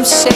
I'm